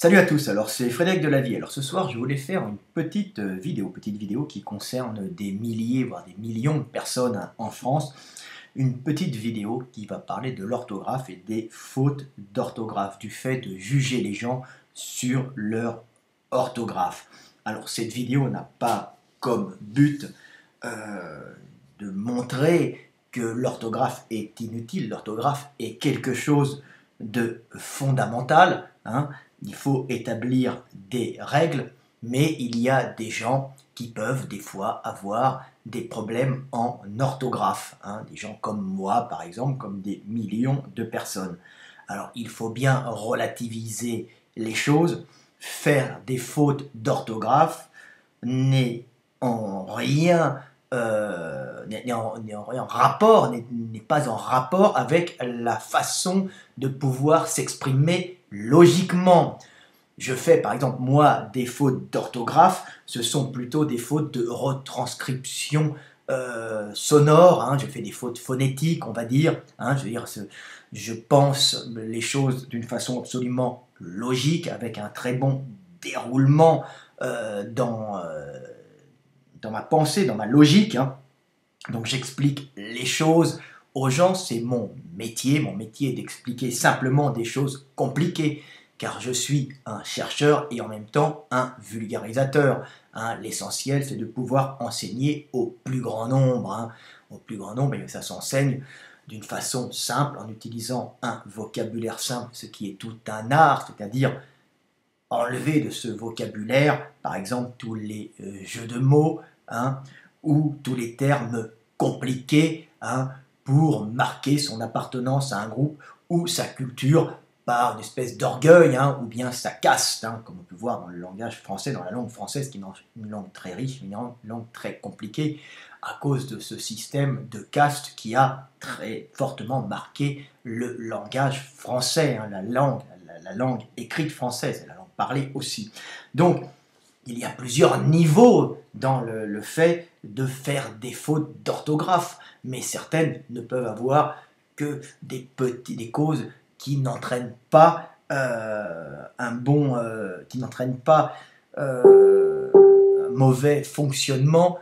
Salut à tous, alors c'est Frédéric de la Vie. Alors ce soir, je voulais faire une petite euh, vidéo, petite vidéo qui concerne des milliers, voire des millions de personnes en France. Une petite vidéo qui va parler de l'orthographe et des fautes d'orthographe, du fait de juger les gens sur leur orthographe. Alors cette vidéo n'a pas comme but euh, de montrer que l'orthographe est inutile, l'orthographe est quelque chose de fondamental. Hein il faut établir des règles, mais il y a des gens qui peuvent des fois avoir des problèmes en orthographe, hein, des gens comme moi par exemple, comme des millions de personnes. Alors il faut bien relativiser les choses, faire des fautes d'orthographe n'est en rien euh, n'est en, rapport, n'est pas en rapport avec la façon de pouvoir s'exprimer logiquement. Je fais par exemple moi des fautes d'orthographe, ce sont plutôt des fautes de retranscription euh, sonore, hein. je fais des fautes phonétiques, on va dire, hein. je veux dire, je pense les choses d'une façon absolument logique, avec un très bon déroulement euh, dans dans ma pensée, dans ma logique. Hein. Donc j'explique les choses aux gens, c'est mon métier. Mon métier est d'expliquer simplement des choses compliquées, car je suis un chercheur et en même temps un vulgarisateur. Hein. L'essentiel, c'est de pouvoir enseigner au plus grand nombre. Hein. Au plus grand nombre, et ça s'enseigne d'une façon simple, en utilisant un vocabulaire simple, ce qui est tout un art, c'est-à-dire enlever de ce vocabulaire, par exemple, tous les euh, jeux de mots hein, ou tous les termes compliqués hein, pour marquer son appartenance à un groupe ou sa culture par une espèce d'orgueil hein, ou bien sa caste, comme on peut voir dans le langage français, dans la langue française, qui est une langue très riche, une langue très compliquée, à cause de ce système de caste qui a très fortement marqué le langage français, la langue, la langue écrite française, parler aussi. Donc, il y a plusieurs niveaux dans le, fait de faire des fautes d'orthographe, mais certaines ne peuvent avoir que des, petits, causes qui n'entraînent pas euh, un bon, euh, qui n'entraînent pas euh, mauvais fonctionnement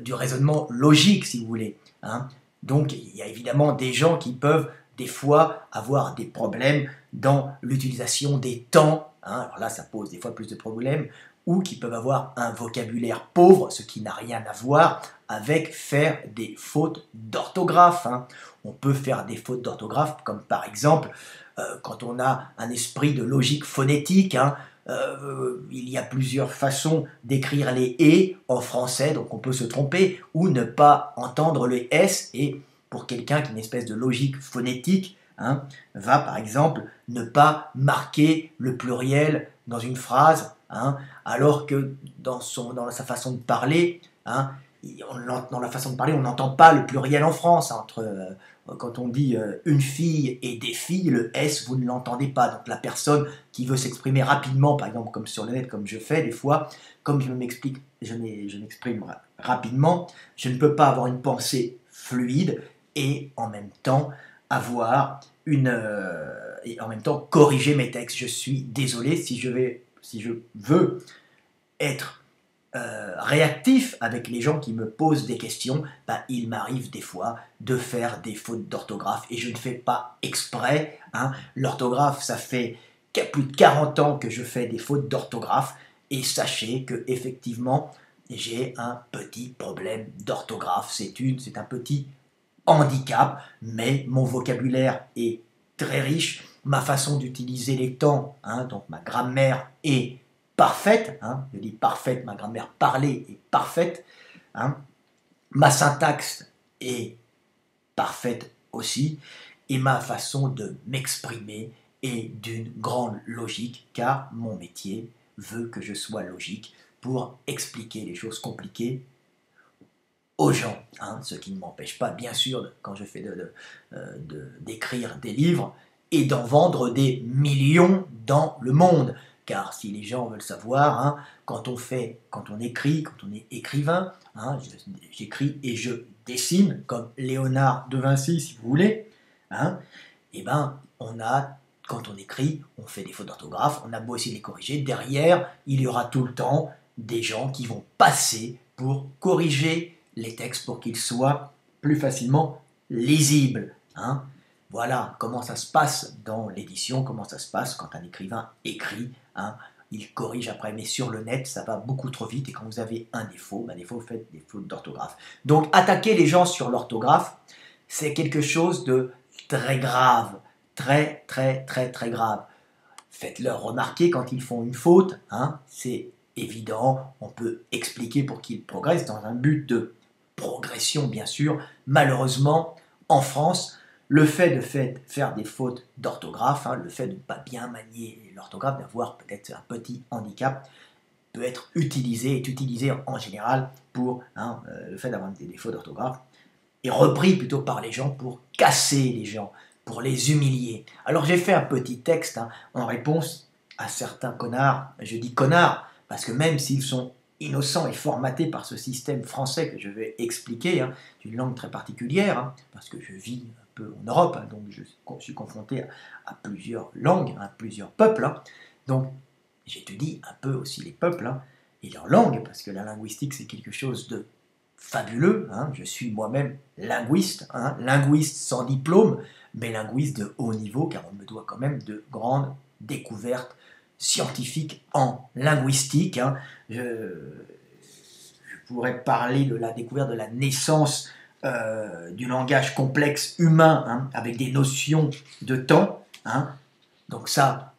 du raisonnement logique, si vous voulez. Hein. Donc, il y a évidemment des gens qui peuvent des fois avoir des problèmes dans l'utilisation des temps Hein, alors là, ça pose des fois plus de problèmes, ou qui peuvent avoir un vocabulaire pauvre, ce qui n'a rien à voir avec faire des fautes d'orthographe. Hein. On peut faire des fautes d'orthographe, comme par exemple, euh, quand on a un esprit de logique phonétique, hein, euh, il y a plusieurs façons d'écrire les et en français, donc on peut se tromper, ou ne pas entendre le s, et pour quelqu'un qui a une espèce de logique phonétique, Hein, va par exemple ne pas marquer le pluriel dans une phrase, hein, alors que dans, son, dans sa façon de parler, hein, dans la façon de parler, on n'entend pas le pluriel en France. Entre, euh, quand on dit euh, une fille et des filles, le S, vous ne l'entendez pas. Donc la personne qui veut s'exprimer rapidement, par exemple comme sur le net, comme je fais des fois, comme je m'explique, je m'exprime rapidement, je ne peux pas avoir une pensée fluide et en même temps avoir une euh, et en même temps corriger mes textes. Je suis désolé si je vais si je veux être euh, réactif avec les gens qui me posent des questions, bah, il m'arrive des fois de faire des fautes d'orthographe et je ne fais pas exprès. Hein. L'orthographe, ça fait plus de 40 ans que je fais des fautes d'orthographe et sachez que effectivement j'ai un petit problème d'orthographe. C'est c'est un petit handicap, mais mon vocabulaire est très riche, ma façon d'utiliser les temps, hein, donc ma grammaire est parfaite, hein, je dis parfaite, ma grammaire parlée est parfaite, hein, ma syntaxe est parfaite aussi, et ma façon de m'exprimer est d'une grande logique, car mon métier veut que je sois logique pour expliquer les choses compliquées aux gens, hein, ce qui ne m'empêche pas, bien sûr, quand je fais euh, d'écrire des livres et d'en vendre des millions dans le monde. Car si les gens veulent savoir, hein, quand on fait, quand on écrit, quand on est écrivain, hein, j'écris et je dessine comme Léonard de Vinci, si vous voulez, et eh ben, on a quand on écrit, on fait des fautes d'orthographe, on a beau essayer de les corriger, derrière, il y aura tout le temps des gens qui vont passer pour corriger les textes pour qu'ils soient plus facilement lisibles. Hein. Voilà comment ça se passe dans l'édition, comment ça se passe quand un écrivain écrit. Hein. Il corrige après, mais sur le net, ça va beaucoup trop vite. Et quand vous avez un défaut, ben défaut, vous faites des fautes d'orthographe. Donc, attaquer les gens sur l'orthographe, c'est quelque chose de très grave. Très, très, très, très grave. Faites-leur remarquer quand ils font une faute. Hein, c'est évident. On peut expliquer pour qu'ils progressent dans un but de progression, bien sûr. Malheureusement, en France, le fait de faire des fautes d'orthographe, hein, le fait de ne pas bien manier l'orthographe, d'avoir peut-être un petit handicap, peut être utilisé, est utilisé en général pour hein, euh, le fait d'avoir des défauts d'orthographe, et repris plutôt par les gens pour casser les gens, pour les humilier. Alors j'ai fait un petit texte hein, en réponse à certains connards, je dis connards, parce que même s'ils sont innocents et formatés par ce système français que je vais expliquer, d'une langue très particulière, parce que je vis peu en Europe, hein, donc je suis confronté à, plusieurs langues, à plusieurs peuples. Hein. donc j'étudie un peu aussi les peuples hein, et leurs langues, parce que la linguistique c'est quelque chose de fabuleux. je suis moi-même linguiste, linguiste sans diplôme, mais linguiste de haut niveau, car on me doit quand même de grandes découvertes scientifiques en linguistique. Je, je pourrais parler de la découverte de la naissance euh, du langage complexe humain, hein, avec des notions de temps. Hein. Donc ça,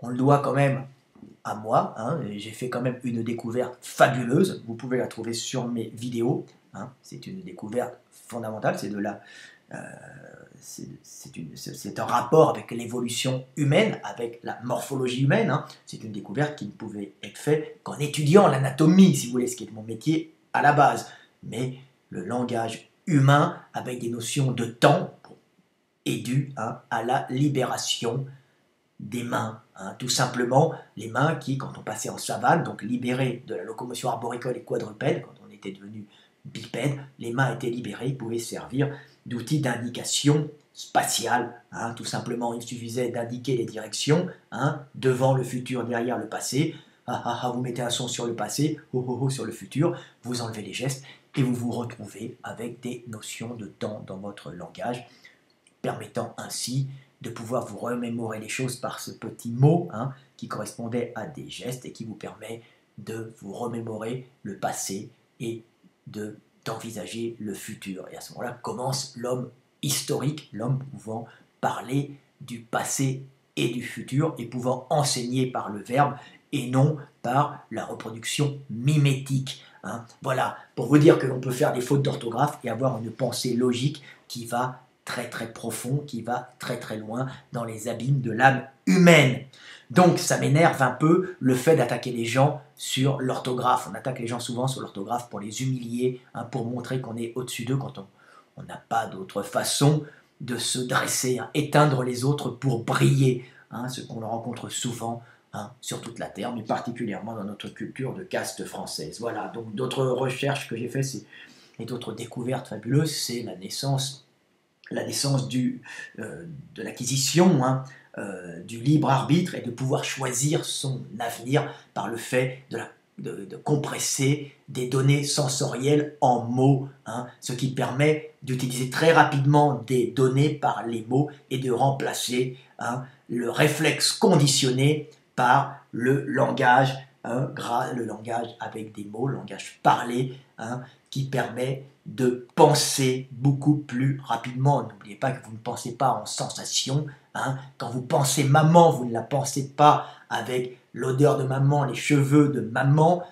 on le doit quand même à moi. Hein. J'ai fait quand même une découverte fabuleuse. Vous pouvez la trouver sur mes vidéos. C'est une découverte fondamentale. C'est de la, c'est un rapport avec l'évolution humaine, avec la morphologie humaine. C'est une découverte qui ne pouvait être faite qu'en étudiant l'anatomie, si vous voulez, ce qui est mon métier à la base. Mais le langage humain avec des notions de temps est dû hein, à la libération des mains. Hein. tout simplement, les mains qui, quand on passait en savane, donc libérées de la locomotion arboricole et quadrupède, quand on était devenu bipède, les mains étaient libérées, pouvaient servir d'outils d'indication spatiale. Hein. tout simplement, il suffisait d'indiquer les directions, devant le futur, derrière le passé. Ah, ah, ah, vous mettez un son sur le passé, oh, oh, oh, sur le futur, vous enlevez les gestes et vous vous retrouvez avec des notions de temps dans votre langage, permettant ainsi de pouvoir vous remémorer les choses par ce petit mot hein, qui correspondait à des gestes et qui vous permet de vous remémorer le passé et de d'envisager le futur. Et à ce moment-là commence l'homme historique, l'homme pouvant parler du passé et du futur et pouvant enseigner par le verbe et non par la reproduction mimétique. Hein. Voilà, pour vous dire que l'on peut faire des fautes d'orthographe et avoir une pensée logique qui va très très profond, qui va très très loin dans les abîmes de l'âme humaine. Donc ça m'énerve un peu le fait d'attaquer les gens sur l'orthographe. On attaque les gens souvent sur l'orthographe pour les humilier, hein, pour montrer qu'on est au-dessus d'eux quand on n'a pas d'autre façon de se dresser, hein, éteindre les autres pour briller, hein, ce qu'on rencontre souvent sur toute la Terre, mais particulièrement dans notre culture de caste française. Voilà, donc d'autres recherches que j'ai faites et d'autres découvertes fabuleuses, c'est la naissance, la naissance euh, de l'acquisition euh, du libre arbitre et de pouvoir choisir son avenir par le fait de, compresser des données sensorielles en mots, hein, ce qui permet d'utiliser très rapidement des données par les mots et de remplacer le réflexe conditionné par le langage, hein, le langage avec des mots, le langage parlé, hein, qui permet de penser beaucoup plus rapidement. N'oubliez pas que vous ne pensez pas en sensation. Hein. Quand vous pensez maman, vous ne la pensez pas avec l'odeur de maman, les cheveux de maman,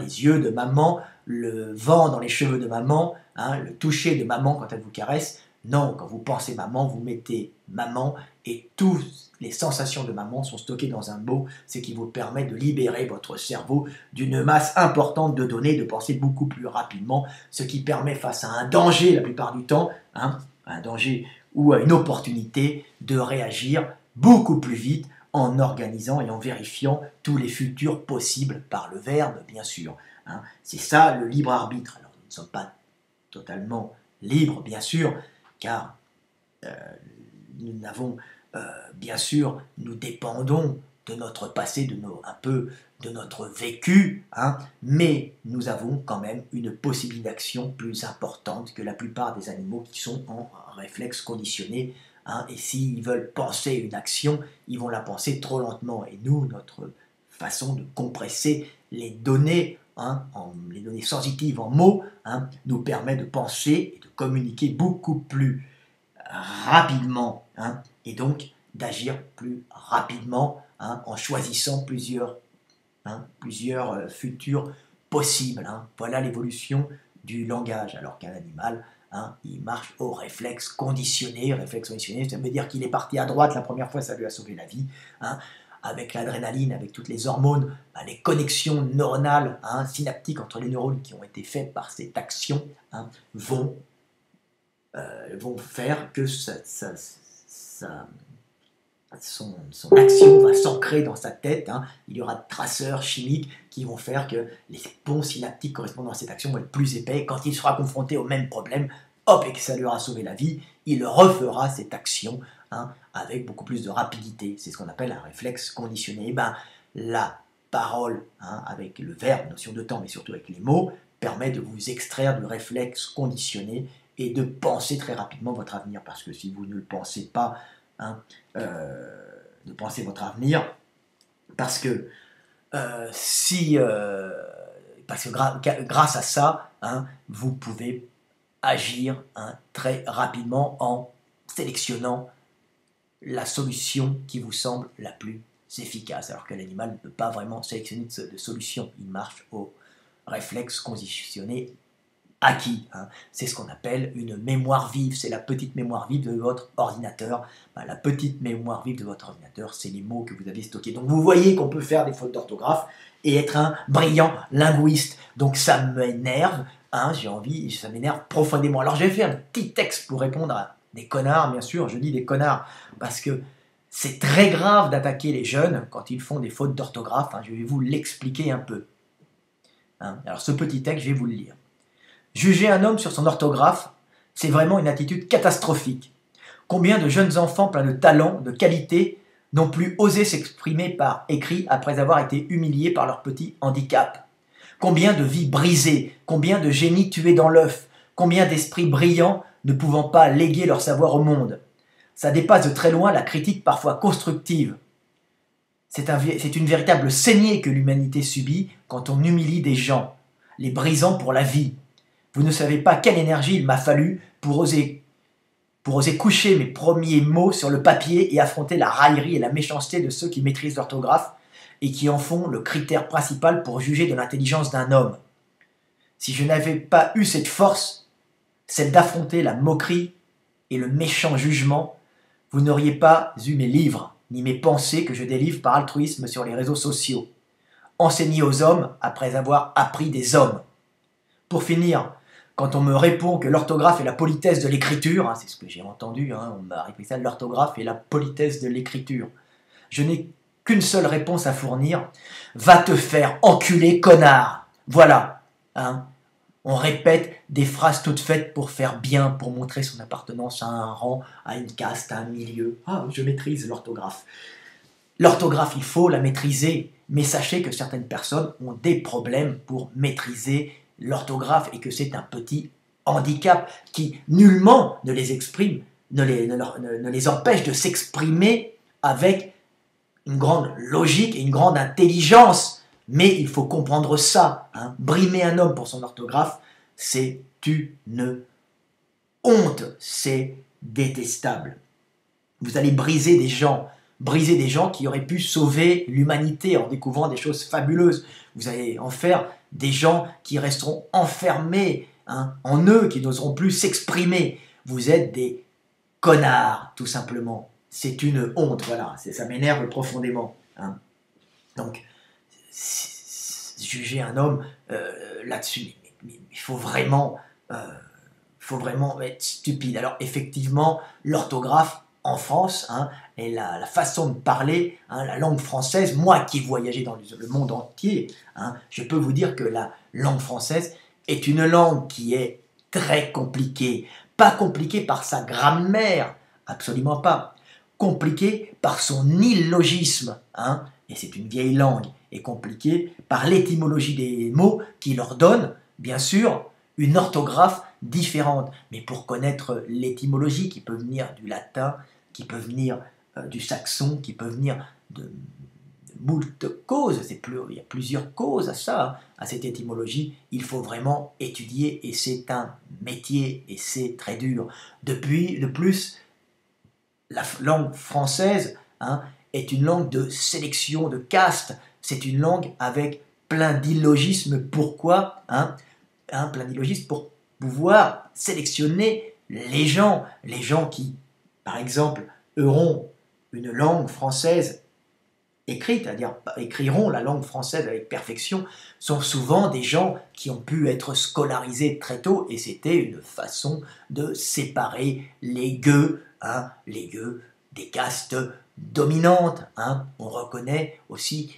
les yeux de maman, le vent dans les cheveux de maman, le toucher de maman quand elle vous caresse. Non, quand vous pensez maman, vous mettez maman et toutes les sensations de maman sont stockées dans un mot, ce qui vous permet de libérer votre cerveau d'une masse importante de données, de penser beaucoup plus rapidement, ce qui permet face à un danger la plupart du temps, hein, un danger ou à une opportunité, de réagir beaucoup plus vite en organisant et en vérifiant tous les futurs possibles par le verbe, bien sûr. Hein. C'est ça le libre arbitre. Alors nous ne sommes pas totalement libres, bien sûr, car euh, nous n'avons bien sûr, nous dépendons de notre passé, de nos, un peu de notre vécu, hein, mais nous avons quand même une possibilité d'action plus importante que la plupart des animaux qui sont en réflexe conditionné. Hein, et s'ils veulent penser une action, ils vont la penser trop lentement. Et nous, notre façon de compresser les données, hein, en, les données sensitives en mots, nous permet de penser et de communiquer beaucoup plus rapidement, et donc d'agir plus rapidement en choisissant plusieurs Hein, plusieurs euh, futurs possibles. Hein. Voilà l'évolution du langage, alors qu'un animal, hein, il marche au réflexe conditionné. Réflexe conditionné, ça veut dire qu'il est parti à droite la première fois, ça lui a sauvé la vie. avec l'adrénaline, avec toutes les hormones, bah, les connexions neuronales, synaptiques entre les neurones qui ont été faites par cette action vont, euh, vont faire que ça son, action va s'ancrer dans sa tête. Hein. Il y aura de traceurs chimiques qui vont faire que les ponts synaptiques correspondant à cette action vont être plus épais. Quand il sera confronté au même problème, hop, et que ça lui aura sauvé la vie, il refera cette action hein, avec beaucoup plus de rapidité. C'est ce qu'on appelle un réflexe conditionné. Et eh ben, la parole, hein, avec le verbe, notion de temps, mais surtout avec les mots, permet de vous extraire du réflexe conditionné et de penser très rapidement votre avenir. Parce que si vous ne le pensez pas, Hein, euh, de penser votre avenir, parce que euh, si, euh, parce que grâce à ça, hein, vous pouvez agir hein, très rapidement en sélectionnant la solution qui vous semble la plus efficace, alors que l'animal ne peut pas vraiment sélectionner de, solution, il marche au réflexe conditionné acquis. Hein. C'est ce qu'on appelle une mémoire vive, c'est la petite mémoire vive de votre ordinateur. Bah, la petite mémoire vive de votre ordinateur, c'est les mots que vous avez stockés. Donc vous voyez qu'on peut faire des fautes d'orthographe et être un brillant linguiste. Donc ça m'énerve, hein, j'ai envie, ça m'énerve profondément. Alors j'ai fait un petit texte pour répondre à des connards, bien sûr, je dis des connards, parce que c'est très grave d'attaquer les jeunes quand ils font des fautes d'orthographe. Hein. je vais vous l'expliquer un peu. Alors ce petit texte, je vais vous le lire. Juger un homme sur son orthographe, c'est vraiment une attitude catastrophique. Combien de jeunes enfants pleins de talent, de qualité, n'ont plus osé s'exprimer par écrit après avoir été humiliés par leur petit handicap? Combien de vies brisées, combien de génies tués dans l'œuf, combien d'esprits brillants ne pouvant pas léguer leur savoir au monde? Ça dépasse de très loin la critique parfois constructive. C'est un, une véritable saignée que l'humanité subit quand on humilie des gens, les brisant pour la vie, vous ne savez pas quelle énergie il m'a fallu pour oser, coucher mes premiers mots sur le papier et affronter la raillerie et la méchanceté de ceux qui maîtrisent l'orthographe et qui en font le critère principal pour juger de l'intelligence d'un homme. Si je n'avais pas eu cette force, celle d'affronter la moquerie et le méchant jugement, vous n'auriez pas eu mes livres, ni mes pensées que je délivre par altruisme sur les réseaux sociaux, enseignés aux hommes après avoir appris des hommes. Pour finir, quand on me répond que l'orthographe est la politesse de l'écriture, hein, c'est ce que j'ai entendu, hein, on m'a répété ça, l'orthographe est la politesse de l'écriture. Je n'ai qu'une seule réponse à fournir. Va te faire enculer, connard. Voilà. Hein. On répète des phrases toutes faites pour faire bien, pour montrer son appartenance à un rang, à une caste, à un milieu. Ah, je maîtrise l'orthographe. L'orthographe, il faut la maîtriser, mais sachez que certaines personnes ont des problèmes pour maîtriser l'orthographe et que c'est un petit handicap qui nullement ne les exprime, ne les, empêche de s'exprimer avec une grande logique et une grande intelligence. Mais il faut comprendre ça. Hein. Brimer un homme pour son orthographe, c'est une honte, c'est détestable. Vous allez briser des gens, briser des gens qui auraient pu sauver l'humanité en découvrant des choses fabuleuses. Vous allez en faire des gens qui resteront enfermés hein, en eux, qui n'oseront plus s'exprimer. Vous êtes des connards, tout simplement. C'est une honte, voilà. Ça m'énerve profondément. Hein. Donc, juger un homme euh, là-dessus, il faut vraiment, euh, faut vraiment être stupide. Alors, effectivement, l'orthographe en France, hein, et la, façon de parler, hein, la langue française, moi qui voyageais dans le monde entier, hein, je peux vous dire que la langue française est une langue qui est très compliquée. Pas compliquée par sa grammaire, absolument pas. compliquée par son illogisme, hein, et c'est une vieille langue, et compliquée par l'étymologie des mots qui leur donne, bien sûr, une orthographe différente. Mais pour connaître l'étymologie qui peut venir du latin, qui peut venir du saxon, qui peut venir de, moult causes, plus, il y a plusieurs causes à ça, à cette étymologie, il faut vraiment étudier et c'est un métier et c'est très dur. Depuis, de plus, la langue française hein, est une langue de sélection, de caste, c'est une langue avec plein d'illogismes. Pourquoi hein, hein, Plein d'illogismes pour pouvoir sélectionner les gens, les gens qui, par exemple, auront une langue française écrite, c'est-à-dire écriront la langue française avec perfection, sont souvent des gens qui ont pu être scolarisés très tôt et c'était une façon de séparer les gueux, hein, les gueux des castes dominantes. Hein. On reconnaît aussi,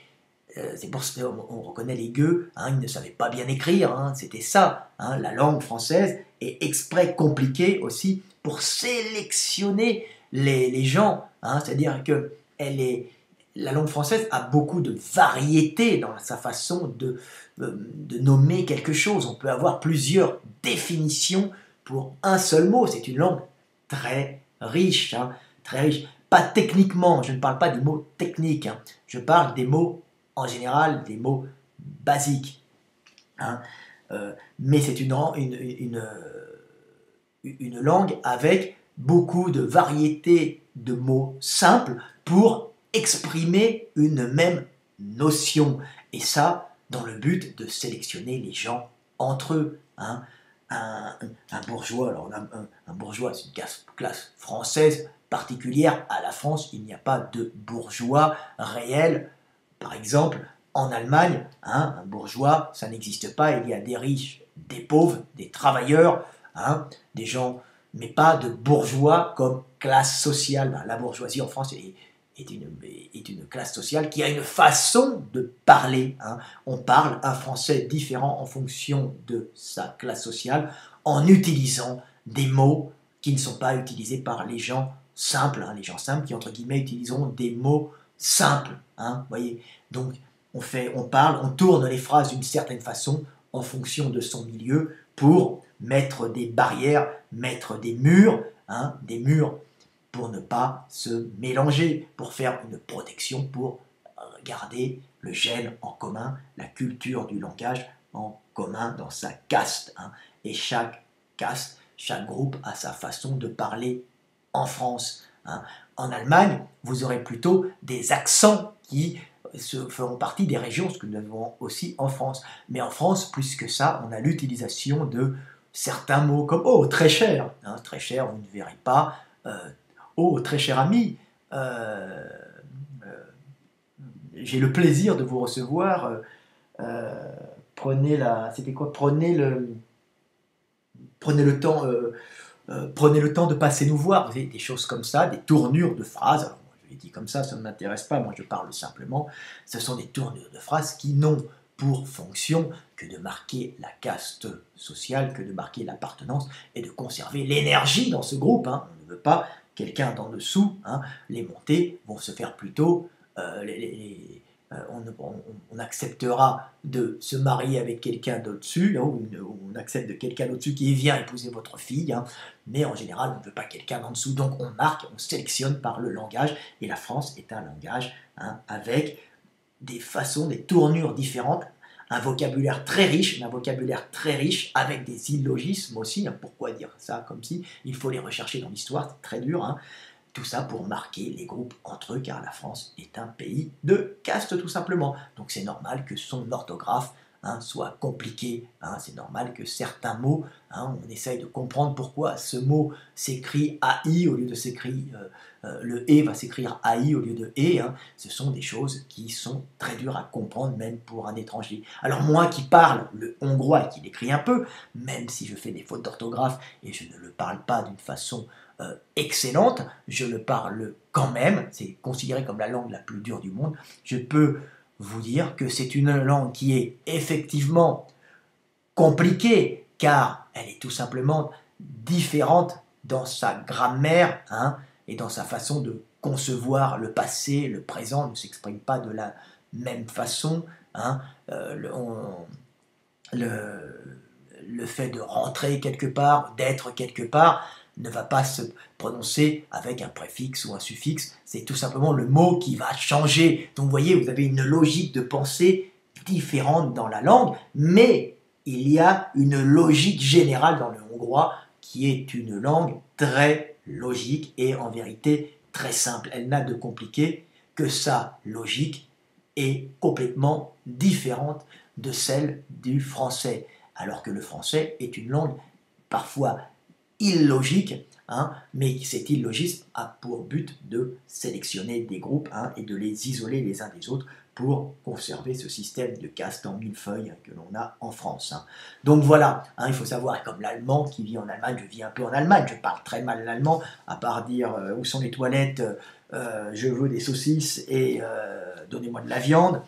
euh, c'est pour ça qu'on reconnaît les gueux, hein, ils ne savaient pas bien écrire, hein, c'était ça, hein, la langue française est exprès compliquée aussi pour sélectionner les, gens, c'est-à-dire que elle est la langue française a beaucoup de variété dans sa façon de, euh, de, nommer quelque chose. On peut avoir plusieurs définitions pour un seul mot. C'est une langue très riche, hein, très riche. Pas techniquement, je ne parle pas des mots techniques, hein. je parle des mots en général, des mots basiques. Hein. Euh, mais c'est une, une, une, une langue avec beaucoup de variétés de mots simples pour exprimer une même notion. Et ça, dans le but de sélectionner les gens entre eux. Hein. Un, bourgeois, alors un, bourgeois, c'est une classe, française particulière à la France. Il n'y a pas de bourgeois réel. Par exemple, en Allemagne, hein, un bourgeois, ça n'existe pas. Il y a des riches, des pauvres, des travailleurs, hein, des gens, mais pas de bourgeois comme classe sociale. La bourgeoisie en France est, une classe sociale qui a une façon de parler. Hein. On parle un français différent en fonction de sa classe sociale en utilisant des mots qui ne sont pas utilisés par les gens simples. Hein. Les gens simples qui, entre guillemets, utiliseront des mots simples. Hein, voyez Donc, on, fait, on parle, on tourne les phrases d'une certaine façon en fonction de son milieu pour mettre des barrières, mettre des murs, hein, des murs pour ne pas se mélanger, pour faire une protection, pour garder le gène en commun, la culture du langage en commun dans sa caste. Hein. Et chaque caste, chaque groupe a sa façon de parler en France. Hein. En Allemagne, vous aurez plutôt des accents qui se feront partie des régions, ce que nous avons aussi en France. Mais en France, plus que ça, on a l'utilisation de certains mots comme oh très cher, hein, très cher, vous ne verrez pas euh, Oh, très cher ami, euh, euh, j'ai le plaisir de vous recevoir. Prenez la, c'était quoi? Prenez le, prenez le temps, prenez le temps de passer nous voir. Vous avez des choses comme ça, des tournures de phrases. Alors, je l'ai dit comme ça, ça ne m'intéresse pas. Moi, je parle simplement. Ce sont des tournures de phrases qui n'ont pour fonction que de marquer la caste sociale, que de marquer l'appartenance et de conserver l'énergie dans ce groupe. Hein. On ne veut pas quelqu'un d'en dessous, hein, les montées vont se faire plutôt, euh, euh, on, acceptera de se marier avec quelqu'un d'au-dessus, hein, ou on accepte de quelqu'un d'au-dessus qui vient épouser votre fille, mais en général on ne veut pas quelqu'un d'en dessous, donc on marque, on sélectionne par le langage, et la France est un langage avec des façons, des tournures différentes un vocabulaire très riche, un vocabulaire très riche avec des illogismes aussi. Hein. pourquoi dire ça comme si Il faut les rechercher dans l'histoire, c'est très dur. Hein. Tout ça pour marquer les groupes entre eux, car la France est un pays de caste tout simplement. Donc c'est normal que son orthographe Hein, soit compliqué. Hein, c'est normal que certains mots, hein, on essaye de comprendre pourquoi ce mot s'écrit AI au lieu de s'écrire, euh, euh, le E va s'écrire AI au lieu de E. Ce sont des choses qui sont très dures à comprendre même pour un étranger. Alors moi qui parle le hongrois et qui l'écrit un peu, même si je fais des fautes d'orthographe et je ne le parle pas d'une façon euh, excellente, je le parle quand même, c'est considéré comme la langue la plus dure du monde, je peux vous dire que c'est une langue qui est effectivement compliquée, car elle est tout simplement différente dans sa grammaire hein, et dans sa façon de concevoir le passé, le présent ne s'exprime pas de la même façon. Hein. le, le, fait de rentrer quelque part, d'être quelque part, ne va pas se prononcer avec un préfixe ou un suffixe, c'est tout simplement le mot qui va changer. Donc vous voyez, vous avez une logique de pensée différente dans la langue, mais il y a une logique générale dans le hongrois qui est une langue très logique et en vérité très simple. Elle n'a de compliqué que sa logique est complètement différente de celle du français, alors que le français est une langue parfois illogique, hein, mais cet illogisme a pour but de sélectionner des groupes hein, et de les isoler les uns des autres pour conserver ce système de caste en mille feuilles que l'on a en France. Hein. Donc voilà, il faut savoir, comme l'allemand qui vit en Allemagne, je vis un peu en Allemagne, je parle très mal l'allemand, à part dire euh, où sont les toilettes, euh, je veux des saucisses et euh, donnez-moi de la viande.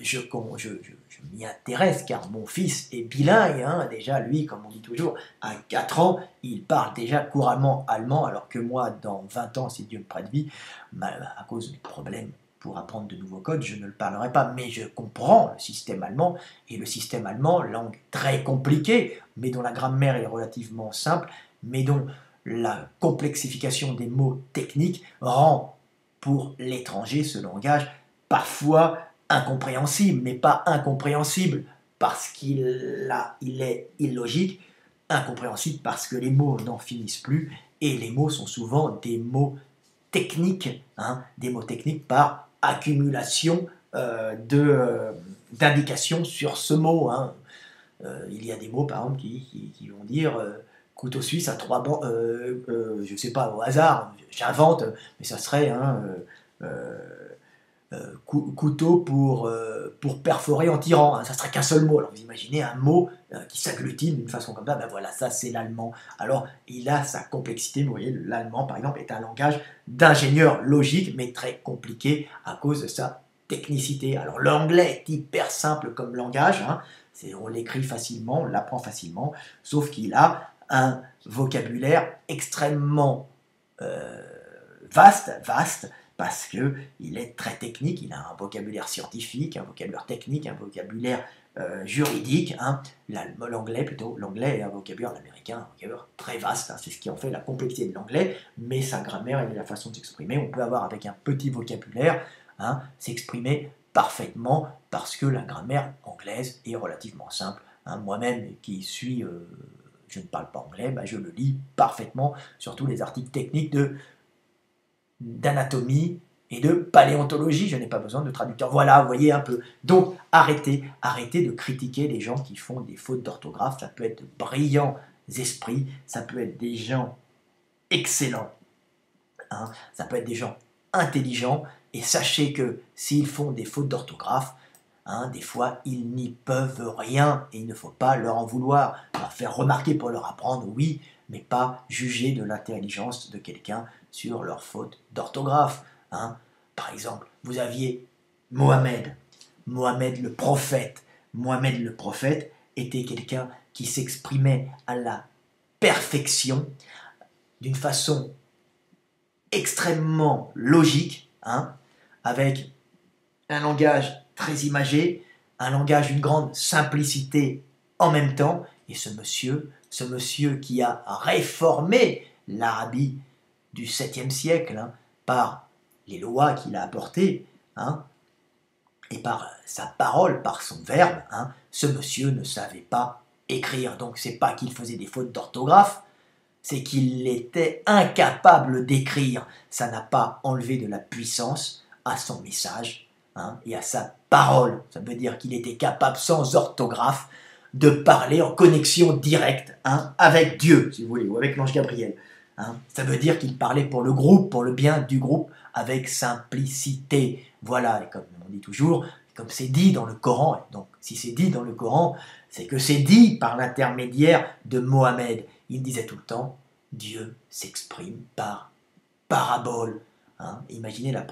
Je, je, m'y intéresse car mon fils est bilingue, hein, déjà lui, comme on dit toujours, à 4 ans, il parle déjà couramment allemand, alors que moi, dans 20 ans, si Dieu me prête vie, à cause du problème pour apprendre de nouveaux codes, je ne le parlerai pas, mais je comprends le système allemand, et le système allemand, langue très compliquée, mais dont la grammaire est relativement simple, mais dont la complexification des mots techniques rend pour l'étranger ce langage parfois incompréhensible, mais pas incompréhensible parce qu'il il est illogique, incompréhensible parce que les mots n'en finissent plus, et les mots sont souvent des mots techniques, hein, des mots techniques par accumulation euh, de, d'indications sur ce mot. Hein. Euh, il y a des mots, par exemple, qui, vont dire euh, couteau suisse à trois bancs, je ne sais pas, au hasard, j'invente, mais ça serait hein, euh, couteau pour, euh, pour perforer en tirant. Hein. Ça serait qu'un seul mot. Alors vous imaginez un mot euh, qui s'agglutine d'une façon comme ça, ben voilà, ça c'est l'allemand. Alors il a sa complexité, vous voyez, l'allemand par exemple est un langage d'ingénieur logique, mais très compliqué à cause de sa technicité. Alors l'anglais est hyper simple comme langage, hein. on l'écrit facilement, on l'apprend facilement, sauf qu'il a un vocabulaire extrêmement vaste, vaste, parce qu'il est très technique, il a un vocabulaire scientifique, un vocabulaire technique, un vocabulaire euh, juridique. Hein. L'anglais plutôt, l'anglais est un vocabulaire américain, un vocabulaire très vaste, hein. c'est ce qui en fait la complexité de l'anglais, mais sa grammaire et la façon de s'exprimer, on peut avoir avec un petit vocabulaire hein, s'exprimer parfaitement parce que la grammaire anglaise est relativement simple. Moi-même qui suis, euh, je ne parle pas anglais, bah, je le lis parfaitement, surtout les articles techniques de d'anatomie et de paléontologie. Je n'ai pas besoin de traducteur. Voilà, vous voyez un peu. Donc, arrêtez, arrêtez de critiquer les gens qui font des fautes d'orthographe. Ça peut être de brillants esprits, ça peut être des gens excellents, hein. ça peut être des gens intelligents. Et sachez que s'ils font des fautes d'orthographe, hein, des fois, ils n'y peuvent rien et il ne faut pas leur en vouloir. Leur faire remarquer pour leur apprendre, oui, mais pas juger de l'intelligence de quelqu'un sur leur faute d'orthographe. Hein. Par exemple, vous aviez Mohamed, Mohamed le prophète. Mohamed le prophète était quelqu'un qui s'exprimait à la perfection, d'une façon extrêmement logique, hein, avec un langage très imagé, un langage d'une grande simplicité en même temps. Et ce monsieur, ce monsieur qui a réformé l'Arabie du 7e siècle hein, par les lois qu'il a apportées hein, et par sa parole, par son verbe. Hein, ce monsieur ne savait pas écrire. Donc c'est pas qu'il faisait des fautes d'orthographe, c'est qu'il était incapable d'écrire. Ça n'a pas enlevé de la puissance à son message et à sa parole. Ça veut dire qu'il était capable, sans orthographe, de parler en connexion directe avec Dieu, si vous voulez, ou avec l'ange Gabriel. Hein. Ça veut dire qu'il parlait pour le groupe, pour le bien du groupe, avec simplicité. Voilà, et comme on dit toujours, comme c'est dit dans le Coran, donc si c'est dit dans le Coran, c'est que c'est dit par l'intermédiaire de Mohamed. Il disait tout le temps, Dieu s'exprime par parabole. Hein. Imaginez la,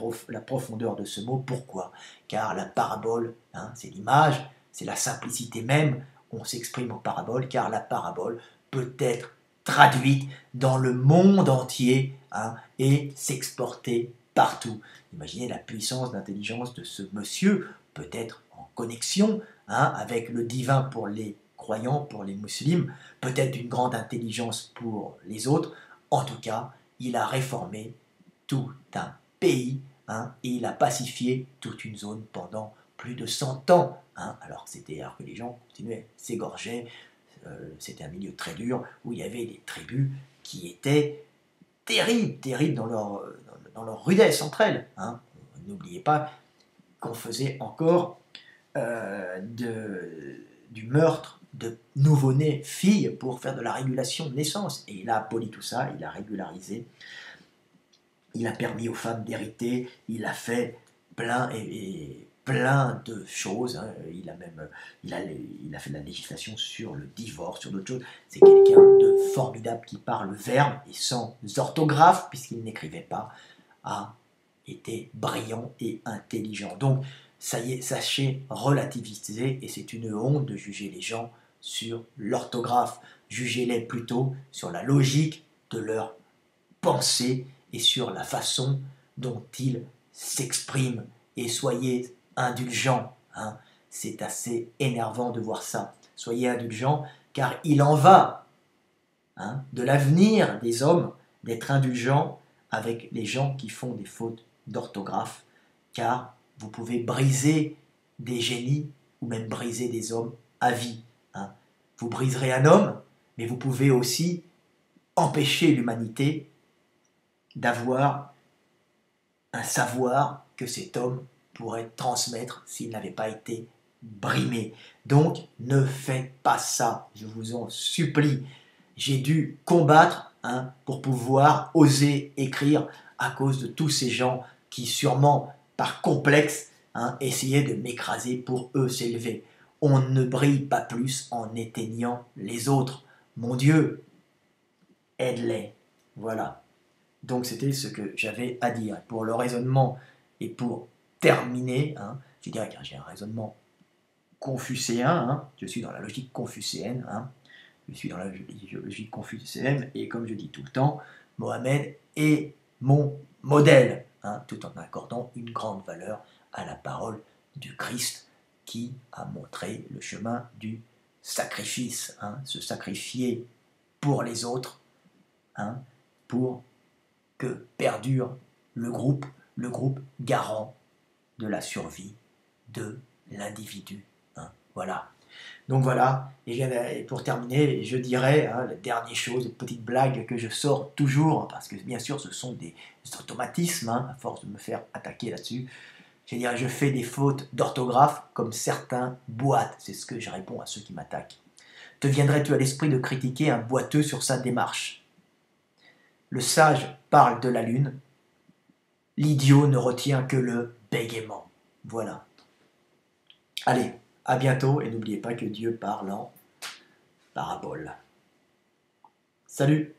profondeur de ce mot. Pourquoi? Car la parabole, hein, c'est l'image, c'est la simplicité même. On s'exprime en parabole, car la parabole peut être traduite dans le monde entier hein, et s'exporter partout. Imaginez la puissance d'intelligence de ce monsieur, peut-être en connexion hein, avec le divin pour les croyants, pour les musulmans, peut-être d'une grande intelligence pour les autres. En tout cas, il a réformé tout un pays hein, et il a pacifié toute une zone pendant plus de 100 ans. Alors c'était alors que les gens continuaient, s'égorgeaient, c'était un milieu très dur où il y avait des tribus qui étaient terribles, terribles dans leur, leur rudesse entre elles. Hein. N'oubliez pas qu'on faisait encore euh, du meurtre de nouveau-nés filles pour faire de la régulation de naissance. Et il a aboli tout ça, il a régularisé, il a permis aux femmes d'hériter, il a fait plein et, plein de choses. Hein. Il a même il a, il a fait de la législation sur le divorce, sur d'autres choses. C'est quelqu'un de formidable qui parle verbe et sans orthographe, puisqu'il n'écrivait pas, a été brillant et intelligent. Donc, ça y est, sachez relativiser, et c'est une honte de juger les gens sur l'orthographe. Jugez-les plutôt sur la logique de leur pensée et sur la façon dont ils s'expriment. Et soyez indulgents. Hein. C'est assez énervant de voir ça. Soyez indulgents, car il en va hein, de l'avenir des hommes d'être indulgents avec les gens qui font des fautes d'orthographe, car vous pouvez briser des génies ou même briser des hommes à vie. Hein. Vous briserez un homme, mais vous pouvez aussi empêcher l'humanité d'avoir un savoir que cet homme pourrait transmettre s'il n'avait pas été brimé. Donc ne faites pas ça, je vous en supplie. J'ai dû combattre hein, pour pouvoir oser écrire à cause de tous ces gens qui sûrement par complexe hein, essayaient de m'écraser pour eux s'élever. On ne brille pas plus en éteignant les autres. Mon Dieu, aide-les. Voilà. Donc c'était ce que j'avais à dire. Pour le raisonnement et pour terminer, hein, je dirais que j'ai un raisonnement confucéen, hein. je suis dans la logique confucéenne, hein. je suis dans la logique confucéenne, et comme je dis tout le temps, Mohamed est mon modèle, tout en accordant une grande valeur à la parole du Christ qui a montré le chemin du sacrifice, se sacrifier pour les autres, pour que perdure le groupe, le groupe garant de la survie de l'individu. Hein. Voilà. Donc voilà, et pour terminer, je dirais hein, la dernière chose, petite blague que je sors toujours, parce que bien sûr ce sont des automatismes, hein, à force de me faire attaquer là-dessus. Je dirais, je fais des fautes d'orthographe comme certains boîtes, c'est ce que je réponds à ceux qui m'attaquent. Te viendrais-tu à l'esprit de critiquer un boiteux sur sa démarche? Le sage parle de la lune, l'idiot ne retient que le bégaiement. Voilà. Allez, à bientôt et n'oubliez pas que Dieu parle en parabole. Salut